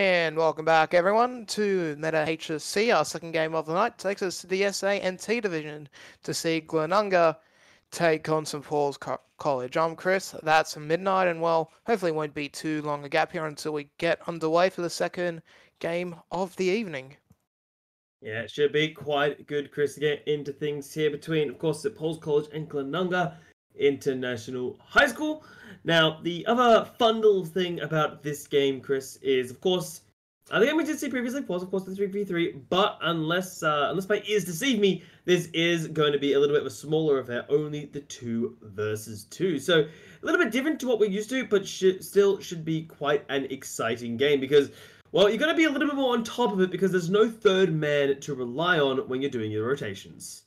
And welcome back, everyone, to Meta HSE. Our second game of the night takes us to the SA&T division to see Glenunga take on St Paul's Co- College. I'm Chris. That's midnight, and well, hopefully, it won't be too long a gap here until we get underway for the second game of the evening. Yeah, it should be quite good, Chris, to get into things here between, of course, St Paul's College and Glenunga International High School. Now, the other fun little thing about this game, Chris, is of course, I think we did see previously was of course the three v three, but unless uh, unless my ears deceive me, this is going to be a little bit of a smaller affair, only the two versus two. So a little bit different to what we're used to, but sh- still should be quite an exciting game because. Well, you're going to be a little bit more on top of it because there's no third man to rely on when you're doing your rotations.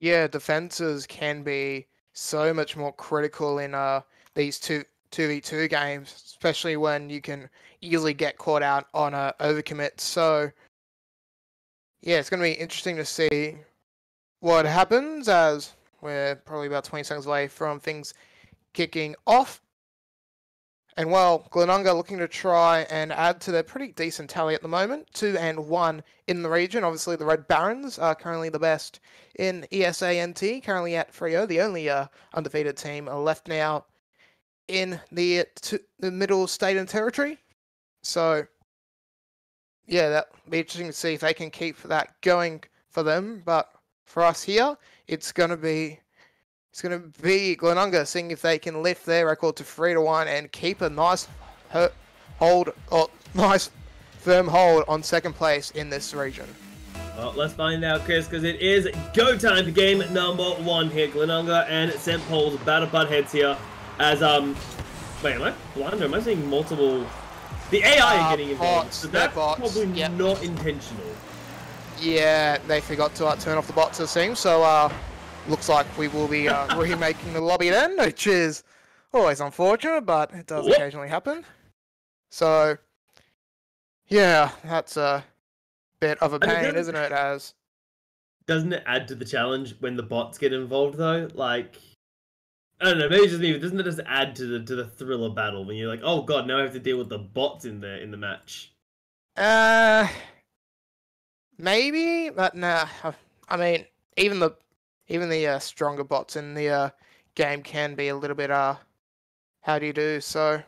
Yeah, defenses can be so much more critical in uh these two two v two games, especially when you can easily get caught out on a overcommit. So yeah, it's going to be interesting to see what happens as we're probably about 20 seconds away from things kicking off. And well, Glenunga looking to try and add to their pretty decent tally at the moment, two and one in the region. Obviously, the Red Barons are currently the best in ESANT, currently at 3 the only uh, undefeated team left now in the t- the middle state and territory. So, yeah, that'll be interesting to see if they can keep that going for them. But for us here, it's gonna be it's gonna be Glenunga seeing if they can lift their record to three to one and keep a nice hold or nice firm hold on second place in this region. Well, let's find out, Chris, because it is go time for game number one here. Glenunga and St. Paul's battle butt heads here. As um, wait, am I blind or am I seeing multiple? The AI Uh, are getting involved, bots, so that's bots, probably yep. not intentional. Yeah, they forgot to uh, turn off the bots it seems. So uh, looks like we will be uh, remaking the lobby then, which is always unfortunate, but it does Whoop. occasionally happen. So yeah, that's a bit of a pain, isn't it? As Doesn't it add to the challenge when the bots get involved though? Like, I don't know, maybe just me, but doesn't it just add to the to the thrill of battle when you're like, oh god, now I have to deal with the bots in the in the match. uh, maybe, but nah. I mean, even the even the uh, stronger bots in the uh, game can be a little bit uh, how do you do? So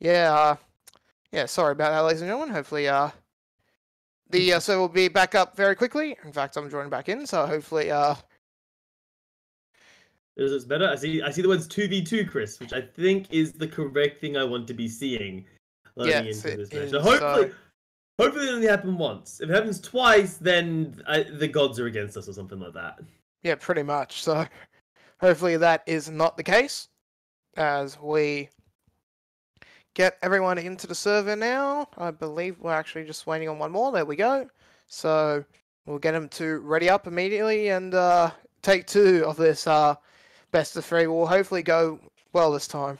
yeah, uh, yeah. Sorry about that, ladies and gentlemen. Hopefully, uh, the uh, so we'll be back up very quickly. In fact, I'm joining back in, so hopefully, uh, Is it's better? I see I see the words two v two, Chris, which I think is the correct thing I want to be seeing Yes, into it this match. So hopefully, so- hopefully it only happen once. If it happens twice, then I, the gods are against us or something like that. Yeah, pretty much. So hopefully that is not the case, as we get everyone into the server now. I believe we're actually just waiting on one more. There we go. So we'll get them to ready up immediately and uh, take two of this uh, best of three. will hopefully go well this time.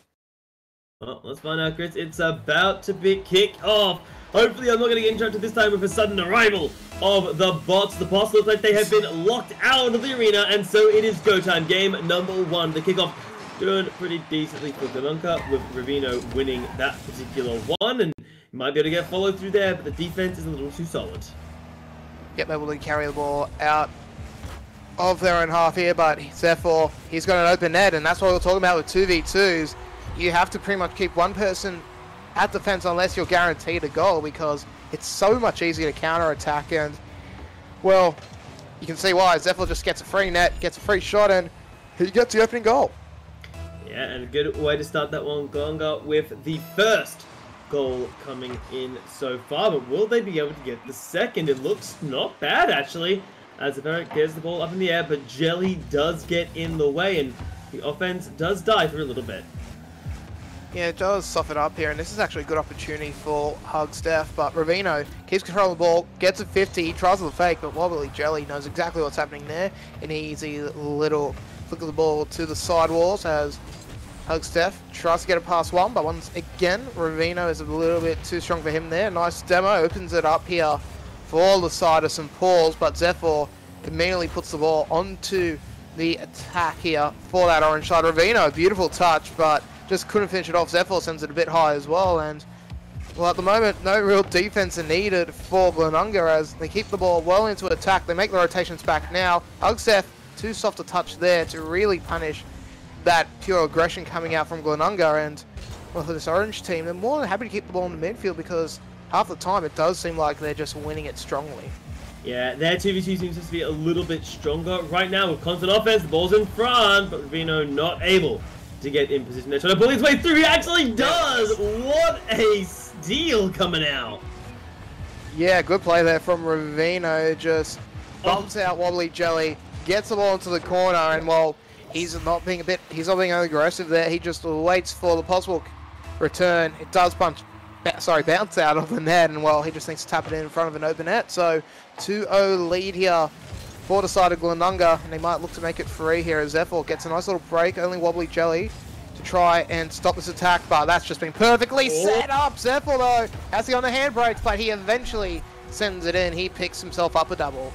Well, let's find out, Chris. It's about to be kicked off. Hopefully, I'm not going to get interrupted this time with a sudden arrival of the bots. The bots look like they have been locked out of the arena, and so it is go time. Game number one. The kickoff doing pretty decently for Glenunga, with Ravino winning that particular one, and you might be able to get followed through there, but the defense is a little too solid. Yep, able to carry the ball out of their own half here, but therefore he's got an open net, and that's what we're talking about with 2v2s. You have to pretty much keep one person at defense unless you're guaranteed a goal because it's so much easier to counter attack. And, well, you can see why. Zephyr just gets a free net, gets a free shot, and he gets the opening goal. Yeah, and a good way to start that one, Glenunga, with the first goal coming in so far. But will they be able to get the second? It looks not bad, actually, as Ferret gets the ball up in the air, but Jelly does get in the way, and the offense does die for a little bit. Yeah, it does soften up here, and this is actually a good opportunity for Hugs Def, but Ravino keeps control of the ball, gets a 50, he tries the fake, but Wobbly Jelly knows exactly what's happening there. An easy little flick of the ball to the sidewalls as Hugs Def tries to get it past one, but once again, Ravino is a little bit too strong for him there. Nice demo, opens it up here for the side of St. Paul's, but Zephyr immediately puts the ball onto the attack here for that orange side. Ravino, beautiful touch, but just couldn't finish it off. Zephyr sends it a bit high as well, and Well, at the moment, no real defense are needed for Glenunga as they keep the ball well into attack. They make the rotations back now. Ugseth, too soft a touch there to really punish that pure aggression coming out from Glenunga. And, well, for this orange team, they're more than happy to keep the ball in the midfield because half the time it does seem like they're just winning it strongly. Yeah, their 2v2 seems to be a little bit stronger. Right now, with constant offense, the ball's in front, but Ravino not able to get in position. They're trying to bully his way through. He actually does! What a steal coming out! Yeah, good play there from Ravino. Just bumps oh. out Wobbly Jelly, gets the ball into the corner, and while he's not being a bit, he's not being aggressive there. He just waits for the possible return. It does punch, sorry, bounce out of the net, and well, he just needs to tap it in in front of an open net. So 2-0 lead here for the side of Glenunga, and he might look to make it free here as Zephyr gets a nice little break, only Wobbly Jelly to try and stop this attack, but that's just been perfectly oh. set up. Zephyr, though, has go on the handbrakes, but he eventually sends it in. He picks himself up a double.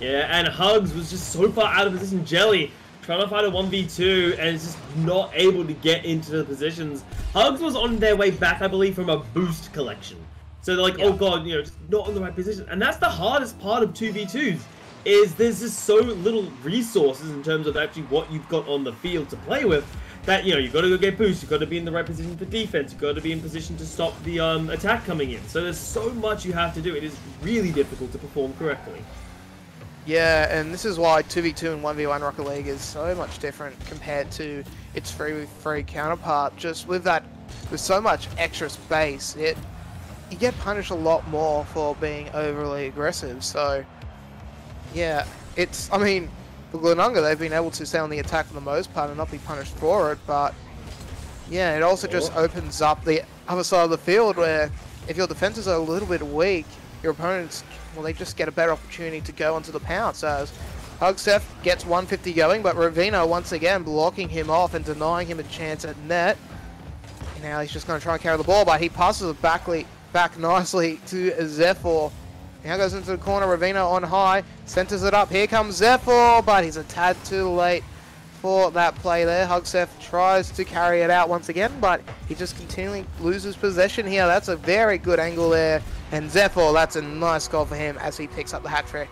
Yeah, and Hugs was just so far out of position. Jelly trying to fight a 1v2 and is just not able to get into the positions. Hugs was on their way back, I believe, from a boost collection. So they're like, oh yeah. oh god, you know, just not in the right position. And that's the hardest part of 2v2s is there's just so little resources in terms of actually what you've got on the field to play with that you know you've got to go get boost, you've got to be in the right position for defense, you've got to be in position to stop the um, attack coming in. So there's so much you have to do. It is really difficult to perform correctly. Yeah, and this is why 2v2 and 1v1 Rocket League is so much different compared to its 3v3 counterpart. Just with that, with so much extra space, it you get punished a lot more for being overly aggressive. So yeah, it's, I mean, for Glenunga, they've been able to stay on the attack for the most part and not be punished for it, but yeah, it also just opens up the other side of the field where if your defenses are a little bit weak, your opponents, well, they just get a better opportunity to go onto the pounce as Hugseth gets 150 going, but Ravino once again blocking him off and denying him a chance at net. Now he's just going to try and carry the ball, but he passes it back, back nicely to Zephyr. Now goes into the corner, Ravino on high, centers it up. Here comes Zephyr, but he's a tad too late for that play there. Hugseth tries to carry it out once again, but he just continually loses possession here. That's a very good angle there. And Zephyr, that's a nice goal for him as he picks up the hat trick.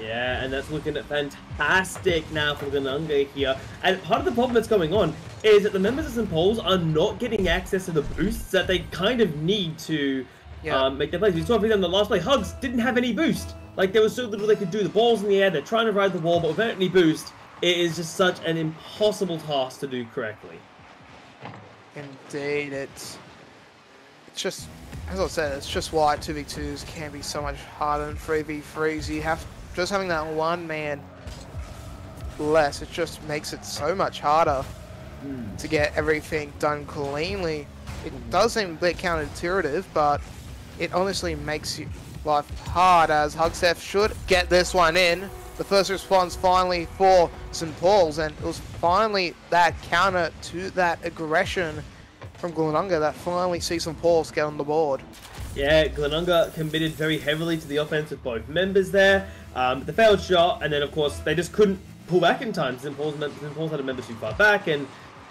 Yeah, and that's looking fantastic now for Glenunga here. And part of the problem that's going on is that the members of St. Paul's are not getting access to the boosts that they kind of need to yeah. um, make their plays. We saw for them the last play, Hugs didn't have any boost. Like there was so little they could do. The ball's in the air, they're trying to ride the wall, but without any boost, it is just such an impossible task to do correctly. Indeed, it's it's just as I said, it's just why 2v2s can be so much harder than 3v3s. You have just having that one man less, it just makes it so much harder mm. to get everything done cleanly. It does seem a bit counterintuitive, but it honestly makes you life hard as Hugseth should get this one in. The first response finally for St. Paul's and it was finally that counter to that aggression from Glenunga that finally sees St. Paul's get on the board. Yeah, Glenunga committed very heavily to the offense with both members there. Um, the failed shot, and then of course they just couldn't pull back in time. St. Paul's, St. Paul's had a member too far back, and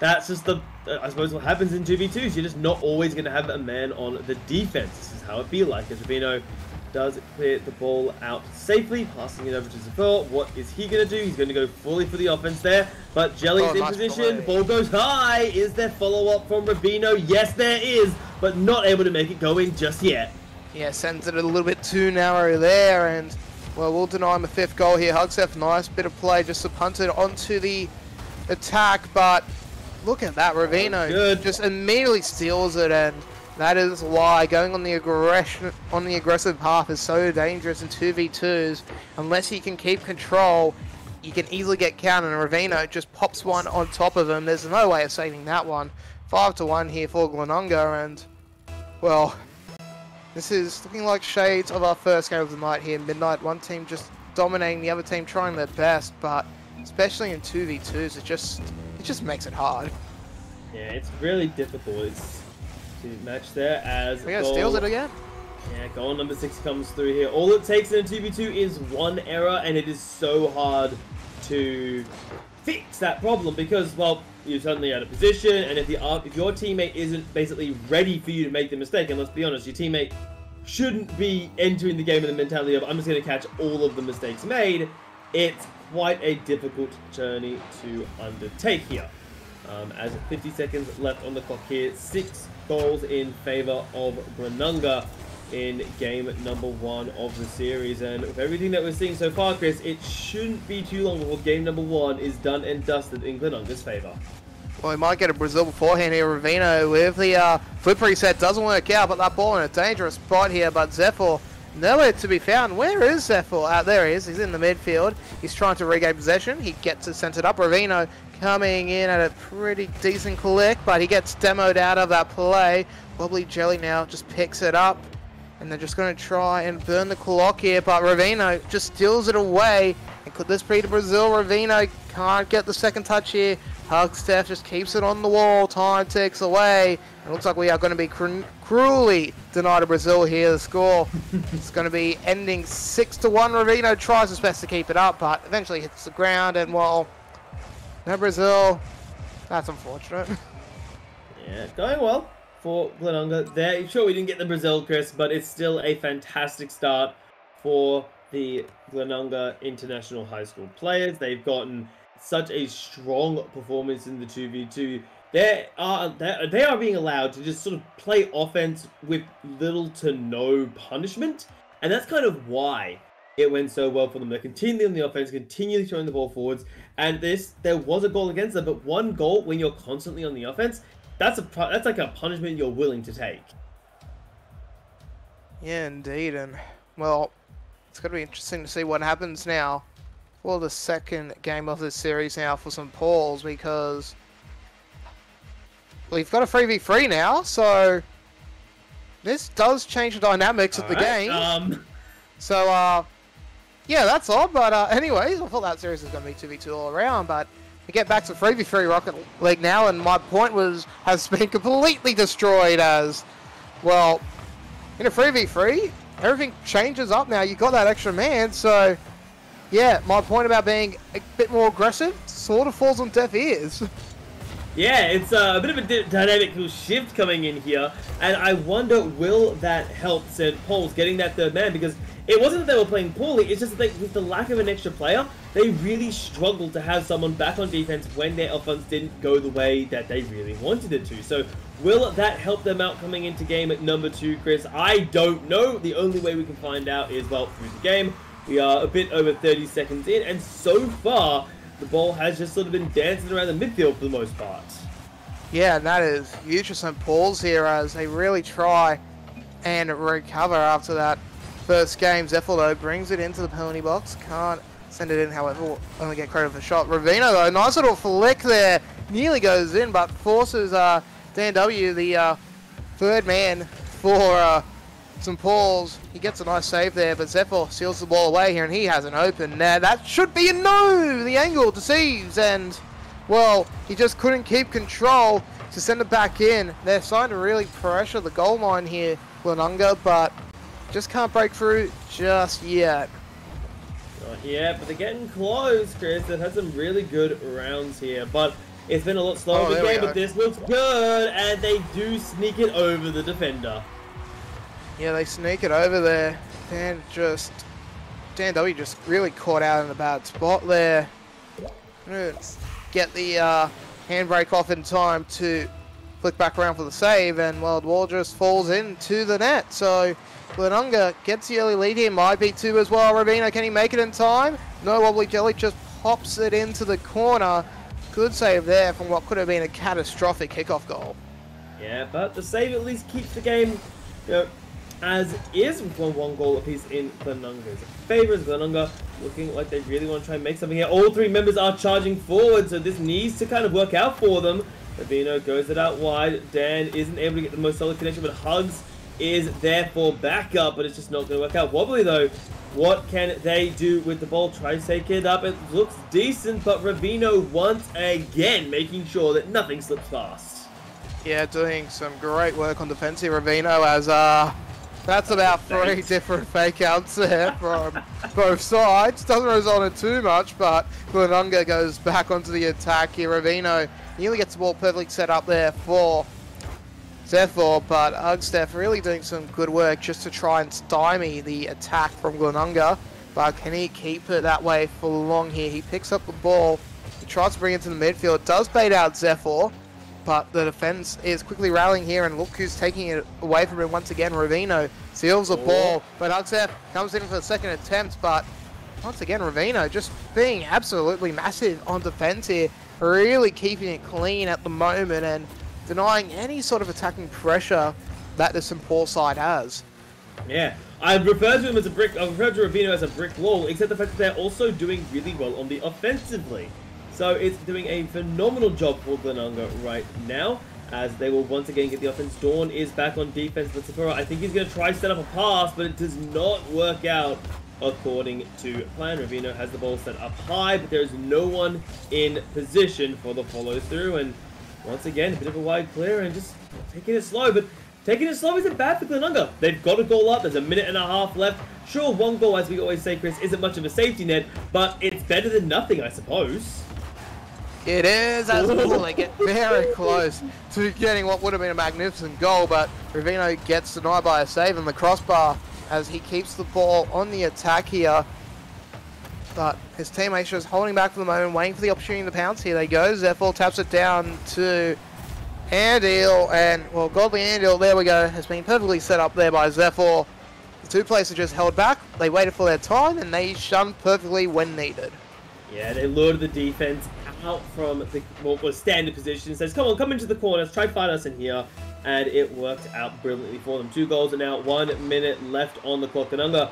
that's just the, I suppose, what happens in 2v2s. You're just not always going to have a man on the defense. This is how it feel like. As Ravino does clear the ball out safely, passing it over to Zephyr. What is he going to do? He's going to go fully for the offense there, but Jelly's oh, in position. Play. Ball goes high. Is there follow-up from Ravino? Yes, there is, but not able to make it go in just yet. Yeah, sends it a little bit too narrow there, and, well, we'll deny him a fifth goal here. Hugseth, nice bit of play just to punt it onto the attack, but Look at that, Ravino Good. just immediately steals it, and that is why going on the aggression on the aggressive path is so dangerous in 2v2s. Unless he can keep control, you can easily get counted, and Ravino just pops one on top of him. There's no way of saving that one. 5 to 1 here for Glenunga, and, well, this is looking like shades of our first game of the night here, Midnight. One team just dominating, the other team trying their best, but especially in 2v2s, it just just makes it hard. Yeah, it's really difficult it's to match there as goal, steals it again. Yeah, goal number six comes through here. All it takes in a 2v2 is one error, and it is so hard to fix that problem because, well, you're suddenly out of position, and if the if your teammate isn't basically ready for you to make the mistake, and let's be honest, your teammate shouldn't be entering the game with the mentality of I'm just going to catch all of the mistakes made. It's quite a difficult journey to undertake here. Um, as 50 seconds left on the clock here, six goals in favor of Glenunga in game number one of the series. And with everything that we're seeing so far, Chris, it shouldn't be too long before game number one is done and dusted in Glenunga's favor. Well, we might get a Brazil beforehand here. Ravino with the uh, flip reset doesn't work out, but that ball in a dangerous spot here. But Zephyr nowhere to be found. Where is Zephyr? Uh, there he is. He's in the midfield. He's trying to regain possession. He gets it centered up. Ravino coming in at a pretty decent click, but he gets demoed out of that play. Wobbly Jelly now just picks it up. And they're just going to try and burn the clock here, but Ravino just steals it away. And could this be to Brazil? Ravino can't get the second touch here. Hugsteph just keeps it on the wall. Time ticks away. It looks like we are going to be cruelly denied Brazil here. The score is going to be ending 6 to 1. Ravino tries his best to keep it up, but eventually hits the ground. And, well, no Brazil. That's unfortunate. Yeah, going well for Glenunga. There, sure we didn't get the Brazil, Chris, but it's still a fantastic start for the Glenunga International High School players. They've gotten such a strong performance in the 2v2. Uh, they are they are being allowed to just sort of play offense with little to no punishment, and that's kind of why it went so well for them. They're continually on the offense, continually throwing the ball forwards, and this there was a goal against them, but one goal when you're constantly on the offense, that's a that's like a punishment you're willing to take. Yeah, indeed, and well, it's going to be interesting to see what happens now for the second game of this series now for St. Paul's because we've got a 3v3 now, so this does change the dynamics all of the right, game. Um... So, uh, yeah, that's odd, but uh, anyways, I thought that series was going to be 2v2 all around, but we get back to 3v3 Rocket League now, and my point was has been completely destroyed as, well, in a 3v3, everything changes up now. You got that extra man, so yeah, my point about being a bit more aggressive sort of falls on deaf ears. Yeah, it's uh, a bit of a dynamic shift coming in here, and I wonder will that help St. Paul's getting that third man because it wasn't that they were playing poorly, it's just that they, with the lack of an extra player, they really struggled to have someone back on defense when their offense didn't go the way that they really wanted it to. So will that help them out coming into game at number two, Chris? I don't know. The only way we can find out is, well, through the game. We are a bit over 30 seconds in, and so far, the ball has just sort of been dancing around the midfield for the most part. Yeah, and that is huge for St. Paul's here as they really try and recover after that first game. Though, brings it into the penalty box. Can't send it in, however, only get credit for the shot. Ravino, though, nice little flick there. Nearly goes in, but forces uh, Dan W, the uh, third man for uh, St. Paul's. He gets a nice save there, but Zephyr seals the ball away here, and he has an open net. That should be a no! The angle deceives, and, well, he just couldn't keep control to send it back in. They're starting to really pressure the goal line here, Glenunga, but just can't break through just yet. Oh, Not yet, but they're getting close, Chris. They've had some really good rounds here, but it's been a lot slower oh, game, but this looks good, and they do sneak it over the defender. Yeah, they sneak it over there. Dan just... Dan W just really caught out in a bad spot there. Get the uh, handbrake off in time to flick back around for the save, and Wild Wall just falls into the net. So Glenunga gets the early lead here. Might be two as well. Ravino, can he make it in time? No, Wobbly Jelly just pops it into the corner. Good save there from what could have been a catastrophic kickoff goal. Yeah, but the save at least keeps the game you know, as is one, one goal apiece in Glenunga's favour. Glenunga looking like they really want to try and make something here. All three members are charging forward, so this needs to kind of work out for them. Ravino goes it out wide. Dan isn't able to get the most solid connection, but hugs is there for backup, but it's just not going to work out. Wobbly, though, what can they do with the ball? Try to take it up. It looks decent, but Ravino once again making sure that nothing slips past. Yeah, doing some great work on defense here, Ravino, as uh, That's about three different fake outs there from both sides. Doesn't result in too much, but Glenunga goes back onto the attack here. Ravino nearly gets the ball perfectly set up there for Zephyr, but Ugsteph really doing some good work just to try and stymie the attack from Glenunga. But can he keep it that way for long here? He picks up the ball, he tries to bring it to the midfield, does bait out Zephyr, but the defense is quickly rallying here, and look who's taking it away from him once again. Ravino seals the oh. ball, but Ugsteph comes in for the second attempt, but once again, Ravino just being absolutely massive on defense here, really keeping it clean at the moment, and denying any sort of attacking pressure that the St. Paul side has. Yeah, I refer to him as a brick. I refer to Ravino as a brick wall, except the fact that they're also doing really well on the offensively. So it's doing a phenomenal job for Glenunga right now, as they will once again get the offense. Dawn is back on defense for Sephora. I think he's going to try set up a pass, but it does not work out according to plan. Ravino has the ball set up high, but there's no one in position for the follow through, and once again, a bit of a wide clear and just taking it slow, but taking it slow isn't bad for Glenunga. They've got a goal up, there's a minute and a half left. Sure, one goal, as we always say, Chris, isn't much of a safety net, but it's better than nothing, I suppose. It is, as well, they get very close to getting what would have been a magnificent goal, but Ravino gets denied by a save in the crossbar as he keeps the ball on the attack here. But his teammates just holding back for the moment, waiting for the opportunity to pounce. Here they go. Zephyr taps it down to Andil, and, well, Godly Andil, there we go, has been perfectly set up there by Zephyr. The two players are just held back. They waited for their time, and they shunned perfectly when needed. Yeah, they lured the defense out from the what was standard position. Says, come on, come into the corners, try find us in here. And it worked out brilliantly for them. Two goals and now one minute left on the clock. Glenunga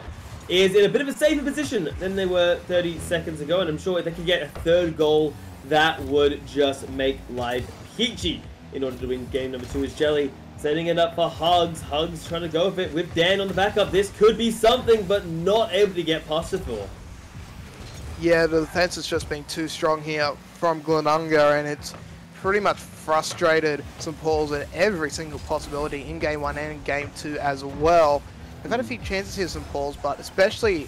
is in a bit of a safer position than they were 30 seconds ago, and I'm sure if they can get a third goal, that would just make life peachy in order to win game number two is Jelly. Setting it up for Hugs. Hugs trying to go with it with Dan on the backup. This could be something, but not able to get past the floor. Yeah, the defense has just been too strong here from Glenunga, and it's pretty much frustrated St. Paul's at every single possibility in game one and in game two as well. They've had a few chances here, St. Paul's, but especially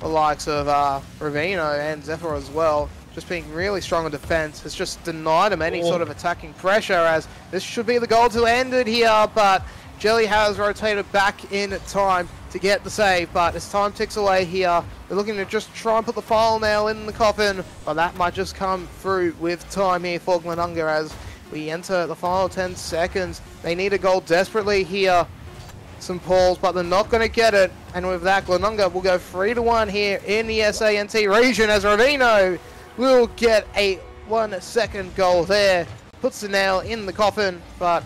the likes of uh, Ravino and Zephyr as well, just being really strong on defense, has just denied them any oh. sort of attacking pressure as this should be the goal to end it here, but Jelly has rotated back in time to get the save, but as time ticks away here, they're looking to just try and put the final nail in the coffin, but that might just come through with time here for Glenunga as we enter the final 10 seconds. They need a goal desperately here St. Paul's, but they're not going to get it. And with that, Glenunga will go 3 to 1 here in the SANT region as Ravino will get a one second goal there. Puts the nail in the coffin, but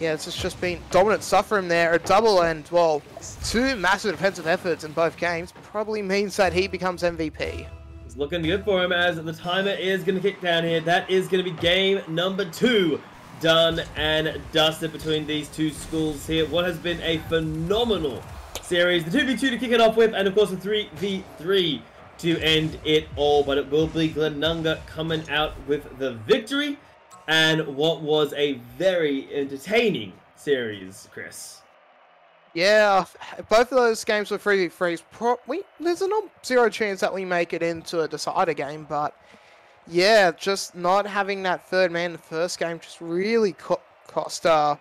yeah, it's just been dominant from there. A double and, well, two massive defensive efforts in both games probably means that he becomes MVP. It's looking good for him as the timer is going to kick down here. That is going to be game number two done and dusted between these two schools here. What has been a phenomenal series. The 2v2 to kick it off with, and of course the 3v3 to end it all. But it will be Glenunga coming out with the victory, and what was a very entertaining series, Chris. Yeah, both of those games were 3v3s. Pro we, there's a zero chance that we make it into a decider game, but yeah, just not having that third man in the first game just really co cost uh,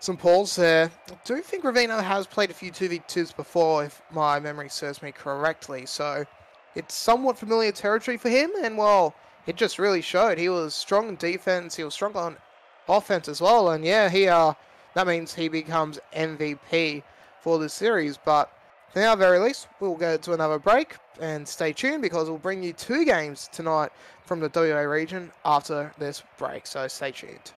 St. Paul's there. I do think Ravino has played a few 2v2s before, if my memory serves me correctly, so it's somewhat familiar territory for him, and well, it just really showed. He was strong in defense, he was strong on offense as well, and yeah, he uh, that means he becomes MVP for the series, but for now, very least, we'll go to another break and stay tuned because we'll bring you two games tonight from the WA region after this break. So stay tuned.